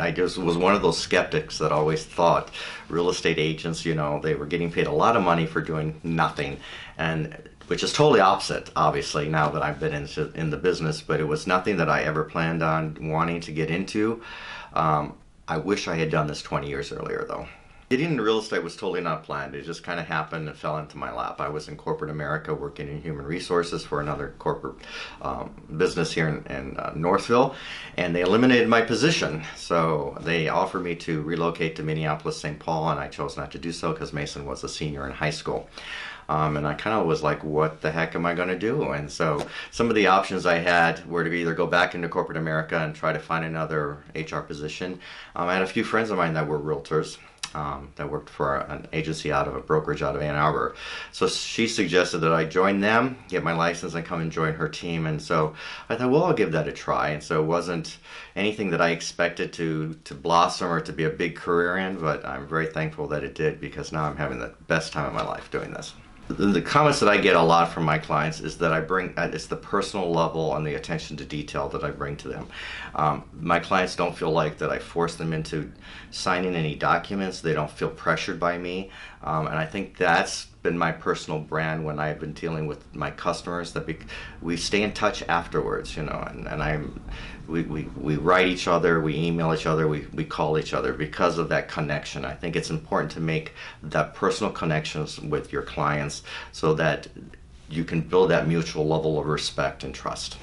I just was one of those skeptics that always thought real estate agents, you know, they were getting paid a lot of money for doing nothing, and which is totally opposite, obviously, now that I've been into in the business. But it was nothing that I ever planned on wanting to get into. Um, I wish I had done this 20 years earlier, though. Getting into real estate was totally not planned. It just kind of happened and fell into my lap. I was in corporate America working in human resources for another corporate um, business here in, in uh, Northville, and they eliminated my position. So they offered me to relocate to Minneapolis, St. Paul, and I chose not to do so because Mason was a senior in high school. Um, and I kind of was like, what the heck am I going to do? And so some of the options I had were to either go back into corporate America and try to find another HR position. Um, I had a few friends of mine that were realtors um, that worked for an agency out of a brokerage out of Ann Arbor. So she suggested that I join them, get my license, and come and join her team. And so I thought, well, I'll give that a try. And so it wasn't anything that I expected to to blossom or to be a big career in, but I'm very thankful that it did because now I'm having the best time of my life doing this the comments that I get a lot from my clients is that I bring uh, it's the personal level and the attention to detail that I bring to them. Um, my clients don't feel like that I force them into signing any documents. They don't feel pressured by me, um, and I think that's been my personal brand when I've been dealing with my customers. That we stay in touch afterwards, you know, and, and I'm we, we, we write each other, we email each other, we, we call each other because of that connection. I think it's important to make that personal connections with your clients so that you can build that mutual level of respect and trust.